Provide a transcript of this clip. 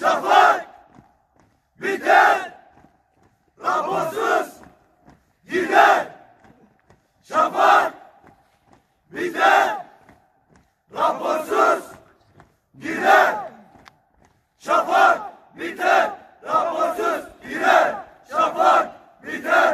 Şafak! Biter, raporsuz gider. Şafak! Biter, raporsuz gider. Şafak! Biter, raporsuz gider. Şafak! Biter.